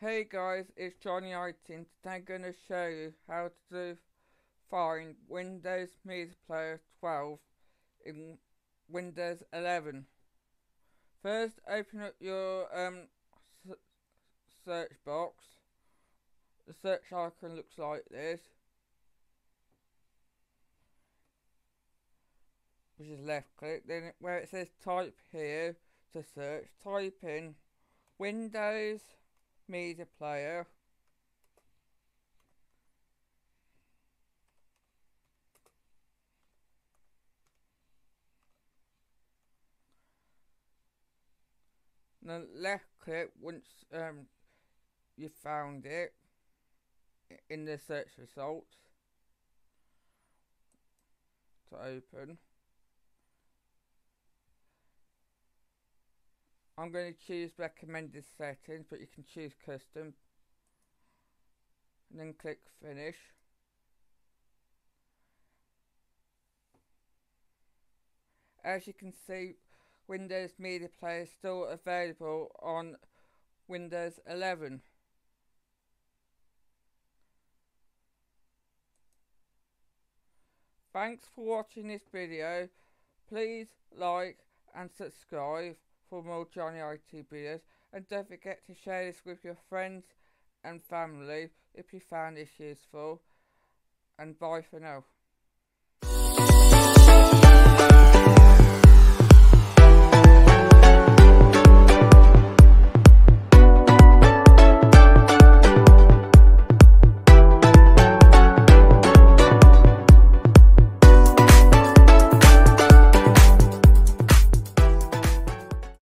Hey guys, it's Jonny Itins. I'm going to show you how to find Windows Media Player 12 in Windows 11. First, open up your um, search box. The search icon looks like this. Which is left click. Then where it says type here to search, type in Windows media player. Then left click once um, you found it in the search results to open. I'm going to choose recommended settings, but you can choose custom. And then click finish. As you can see, Windows Media Player is still available on Windows 11. Thanks for watching this video. Please like and subscribe for more Jonny IT videos and don't forget to share this with your friends and family if you found this useful and bye for now.